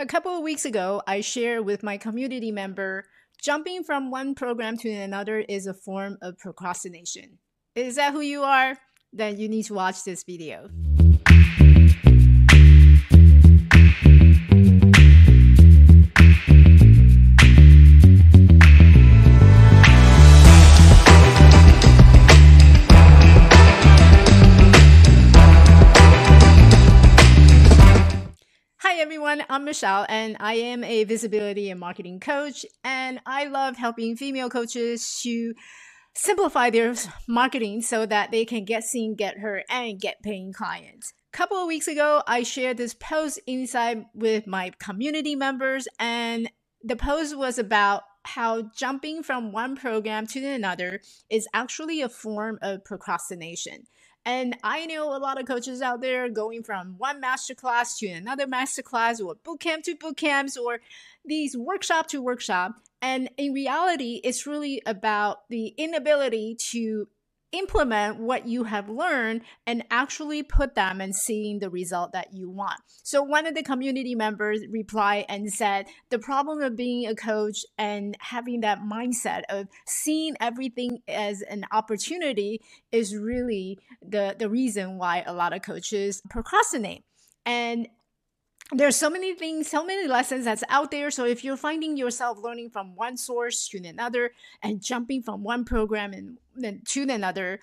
A couple of weeks ago, I shared with my community member jumping from one program to another is a form of procrastination. Is that who you are? Then you need to watch this video. Everyone. I'm Michelle, and I am a visibility and marketing coach. And I love helping female coaches to simplify their marketing so that they can get seen, get heard, and get paying clients. A couple of weeks ago, I shared this post inside with my community members, and the post was about how jumping from one program to another is actually a form of procrastination. And I know a lot of coaches out there going from one masterclass to another masterclass or bootcamp to bootcamps or these workshop to workshop. And in reality, it's really about the inability to implement what you have learned and actually put them and seeing the result that you want. So one of the community members replied and said, the problem of being a coach and having that mindset of seeing everything as an opportunity is really the, the reason why a lot of coaches procrastinate. And there's so many things, so many lessons that's out there. So if you're finding yourself learning from one source to another and jumping from one program and then to another,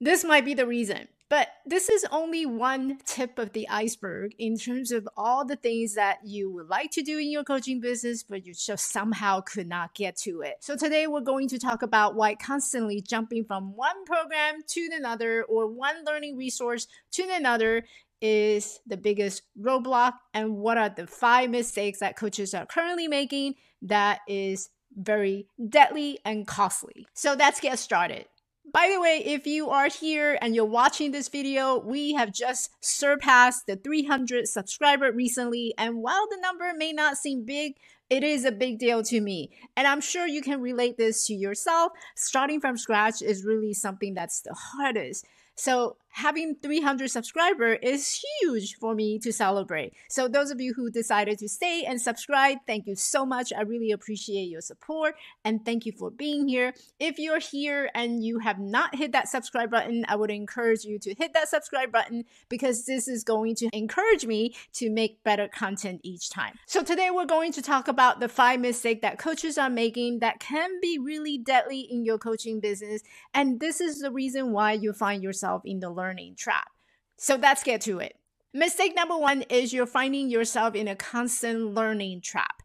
this might be the reason. But this is only one tip of the iceberg in terms of all the things that you would like to do in your coaching business, but you just somehow could not get to it. So today we're going to talk about why constantly jumping from one program to another or one learning resource to another is the biggest roadblock and what are the five mistakes that coaches are currently making that is very deadly and costly. So let's get started. By the way, if you are here and you're watching this video, we have just surpassed the 300 subscriber recently. And while the number may not seem big, it is a big deal to me. And I'm sure you can relate this to yourself. Starting from scratch is really something that's the hardest. So having 300 subscriber is huge for me to celebrate. So those of you who decided to stay and subscribe, thank you so much. I really appreciate your support and thank you for being here. If you're here and you have not hit that subscribe button, I would encourage you to hit that subscribe button because this is going to encourage me to make better content each time. So today we're going to talk about the five mistakes that coaches are making that can be really deadly in your coaching business. And this is the reason why you find yourself yourself in the learning trap. So let's get to it. Mistake number one is you're finding yourself in a constant learning trap.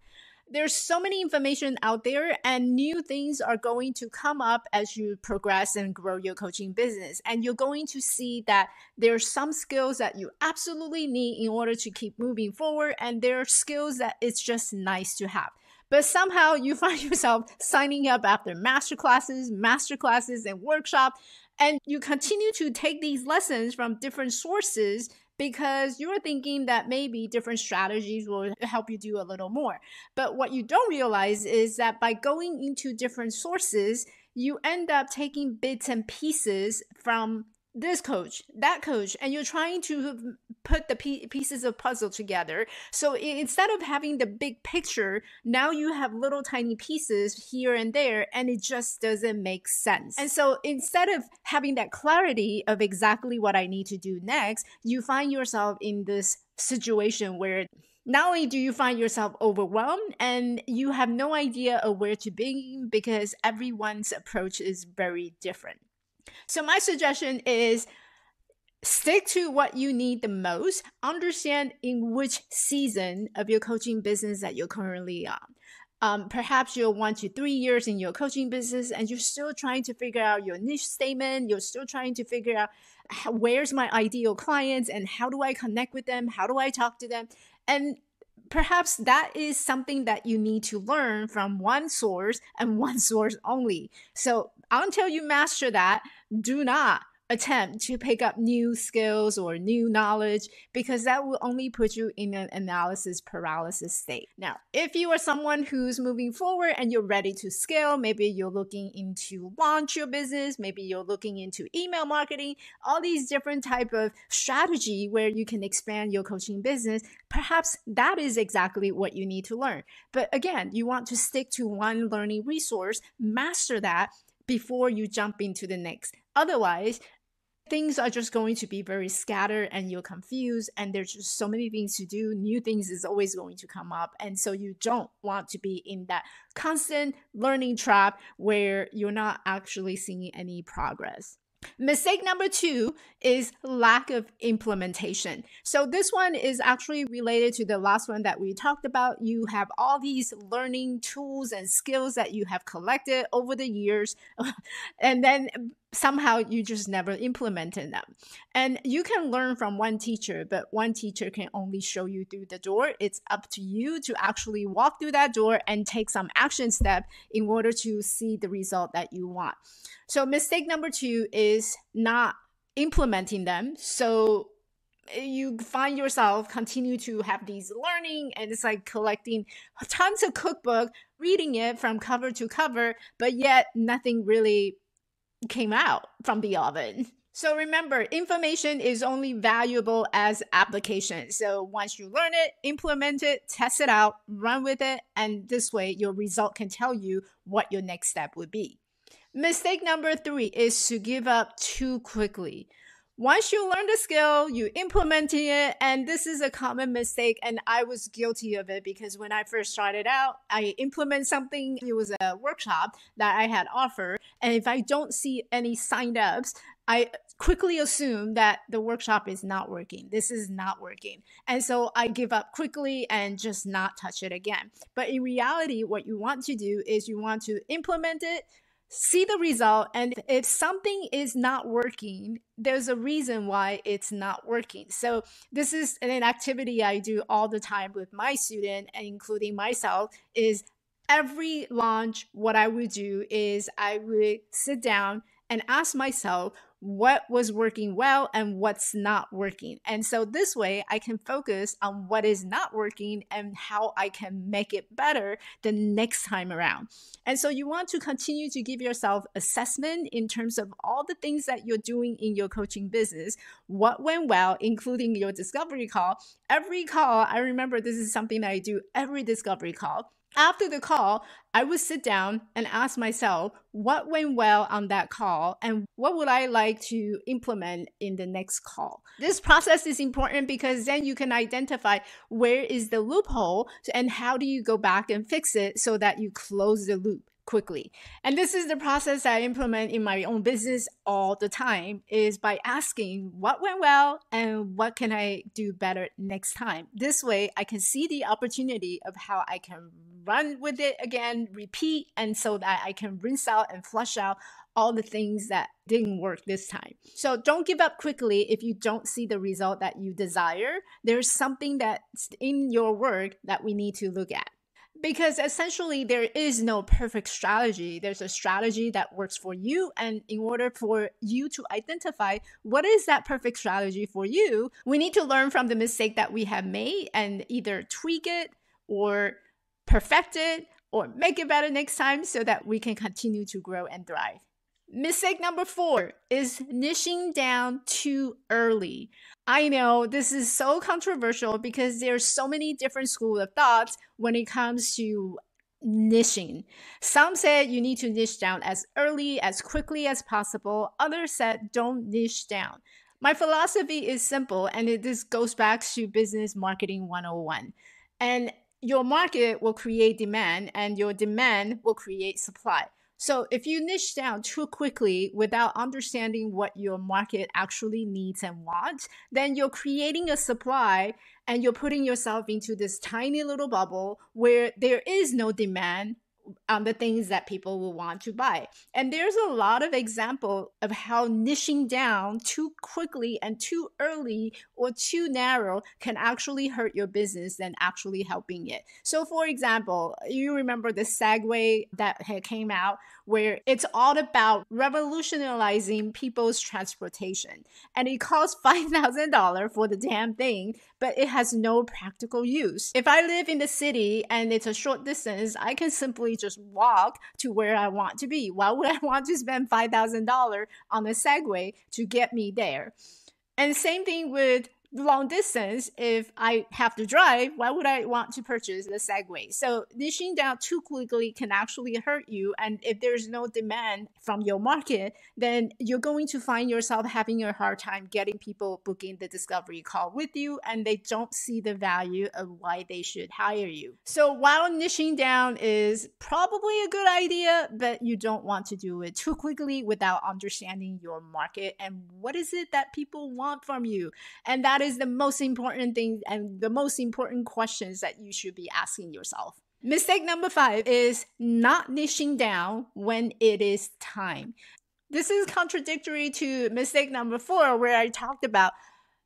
There's so many information out there, and new things are going to come up as you progress and grow your coaching business. And you're going to see that there are some skills that you absolutely need in order to keep moving forward, and there are skills that it's just nice to have but somehow you find yourself signing up after master classes, master classes, and workshop, and you continue to take these lessons from different sources because you're thinking that maybe different strategies will help you do a little more. But what you don't realize is that by going into different sources, you end up taking bits and pieces from this coach, that coach, and you're trying to put the pieces of puzzle together. So instead of having the big picture, now you have little tiny pieces here and there, and it just doesn't make sense. And so instead of having that clarity of exactly what I need to do next, you find yourself in this situation where not only do you find yourself overwhelmed and you have no idea of where to begin because everyone's approach is very different. So, my suggestion is stick to what you need the most. Understand in which season of your coaching business that you're currently on. Um, perhaps you're one to three years in your coaching business and you're still trying to figure out your niche statement. You're still trying to figure out how, where's my ideal clients and how do I connect with them? How do I talk to them? And perhaps that is something that you need to learn from one source and one source only. So until you master that, do not attempt to pick up new skills or new knowledge because that will only put you in an analysis paralysis state. Now, if you are someone who's moving forward and you're ready to scale, maybe you're looking into launch your business, maybe you're looking into email marketing, all these different type of strategy where you can expand your coaching business, perhaps that is exactly what you need to learn. But again, you want to stick to one learning resource, master that before you jump into the next. Otherwise, things are just going to be very scattered and you're confused and there's just so many things to do. New things is always going to come up. And so you don't want to be in that constant learning trap where you're not actually seeing any progress Mistake number two is lack of implementation. So, this one is actually related to the last one that we talked about. You have all these learning tools and skills that you have collected over the years, and then somehow you just never implemented them. And you can learn from one teacher, but one teacher can only show you through the door. It's up to you to actually walk through that door and take some action step in order to see the result that you want. So mistake number 2 is not implementing them. So eh, you find yourself continue to have these learning and it's like collecting tons of cookbook reading it from cover to cover but yet nothing really came out from the oven. So remember, information is only valuable as application. So once you learn it, implement it, test it out, run with it, and this way your result can tell you what your next step would be. Mistake number three is to give up too quickly. Once you learn the skill, you implementing it, and this is a common mistake, and I was guilty of it because when I first started out, I implement something. It was a workshop that I had offered, and if I don't see any signed ups, I quickly assume that the workshop is not working. This is not working. And so I give up quickly and just not touch it again. But in reality, what you want to do is you want to implement it, see the result and if something is not working there's a reason why it's not working. So this is an activity i do all the time with my student and including myself is every launch what i would do is i would sit down and ask myself what was working well and what's not working. And so this way I can focus on what is not working and how I can make it better the next time around. And so you want to continue to give yourself assessment in terms of all the things that you're doing in your coaching business, what went well, including your discovery call. Every call, I remember this is something that I do every discovery call after the call, I would sit down and ask myself what went well on that call and what would I like to implement in the next call. This process is important because then you can identify where is the loophole and how do you go back and fix it so that you close the loop quickly. And this is the process I implement in my own business all the time is by asking what went well and what can I do better next time. This way I can see the opportunity of how I can run with it again, repeat and so that I can rinse out and flush out all the things that didn't work this time. So don't give up quickly if you don't see the result that you desire. There's something that's in your work that we need to look at because essentially there is no perfect strategy. There's a strategy that works for you. And in order for you to identify what is that perfect strategy for you, we need to learn from the mistake that we have made and either tweak it or perfect it or make it better next time so that we can continue to grow and thrive. Mistake number four is niching down too early. I know this is so controversial because there's so many different school of thoughts when it comes to niching. Some said you need to niche down as early, as quickly as possible. Others said don't niche down. My philosophy is simple and it this goes back to business marketing 101. And your market will create demand and your demand will create supply. So if you niche down too quickly without understanding what your market actually needs and wants, then you're creating a supply and you're putting yourself into this tiny little bubble where there is no demand on the things that people will want to buy. And there's a lot of example of how niching down too quickly and too early or too narrow can actually hurt your business than actually helping it. So for example, you remember the Segway that came out where it's all about revolutionizing people's transportation. And it costs $5,000 for the damn thing, but it has no practical use. If I live in the city and it's a short distance, I can simply just walk to where I want to be. Why would I want to spend $5,000 on a Segway to get me there? And same thing with long distance, if I have to drive, why would I want to purchase the Segway? So niching down too quickly can actually hurt you. And if there's no demand from your market, then you're going to find yourself having a hard time getting people booking the discovery call with you, and they don't see the value of why they should hire you. So while niching down is probably a good idea, but you don't want to do it too quickly without understanding your market and what is it that people want from you. And that is the most important thing and the most important questions that you should be asking yourself. Mistake number five is not niching down when it is time. This is contradictory to mistake number four, where I talked about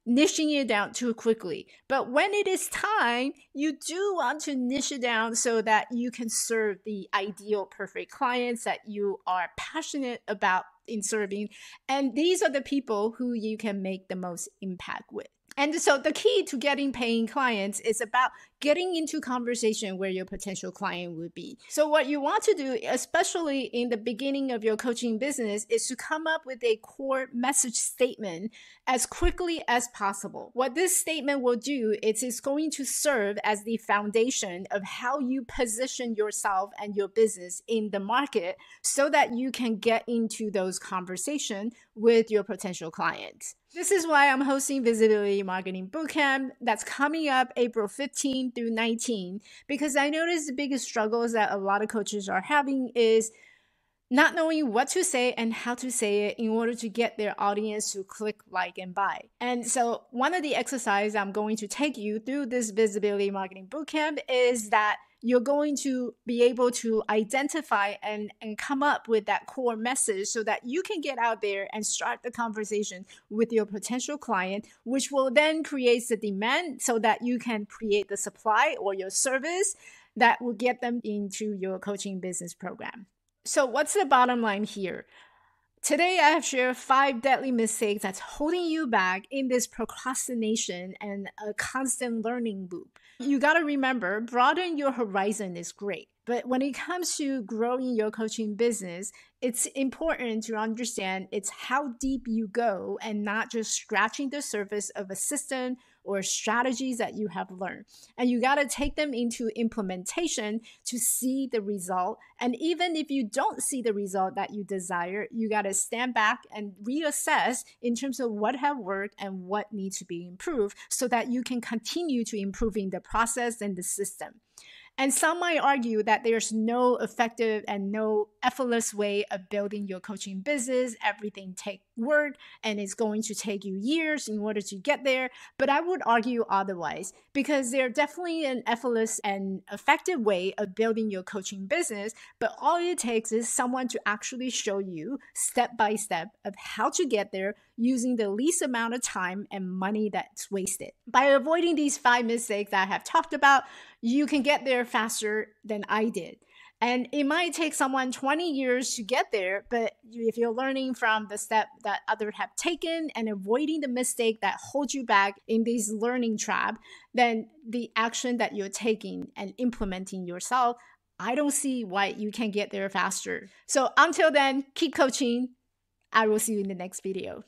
niching it down too quickly. But when it is time, you do want to niche it down so that you can serve the ideal perfect clients that you are passionate about in serving. And these are the people who you can make the most impact with. And so the key to getting paying clients is about getting into conversation where your potential client would be. So what you want to do, especially in the beginning of your coaching business, is to come up with a core message statement as quickly as possible. What this statement will do is it's going to serve as the foundation of how you position yourself and your business in the market so that you can get into those conversations with your potential clients. This is why I'm hosting Visibility Marketing Bootcamp that's coming up April 15 through 19 because I noticed the biggest struggles that a lot of coaches are having is not knowing what to say and how to say it in order to get their audience to click, like, and buy. And so, one of the exercises I'm going to take you through this visibility marketing bootcamp is that you're going to be able to identify and, and come up with that core message so that you can get out there and start the conversation with your potential client, which will then create the demand so that you can create the supply or your service that will get them into your coaching business program. So, what's the bottom line here? Today, I have shared five deadly mistakes that's holding you back in this procrastination and a constant learning loop. You got to remember, broaden your horizon is great. But when it comes to growing your coaching business, it's important to understand it's how deep you go and not just scratching the surface of a system or strategies that you have learned. And you got to take them into implementation to see the result. And even if you don't see the result that you desire, you got to stand back and reassess in terms of what have worked and what needs to be improved so that you can continue to improving the process and the system. And some might argue that there's no effective and no effortless way of building your coaching business. Everything take work and it's going to take you years in order to get there. But I would argue otherwise because there's definitely an effortless and effective way of building your coaching business. But all it takes is someone to actually show you step by step of how to get there using the least amount of time and money that's wasted. By avoiding these five mistakes that I have talked about, you can get there faster than I did. And it might take someone 20 years to get there, but if you're learning from the step that others have taken and avoiding the mistake that holds you back in this learning trap, then the action that you're taking and implementing yourself, I don't see why you can't get there faster. So until then, keep coaching. I will see you in the next video.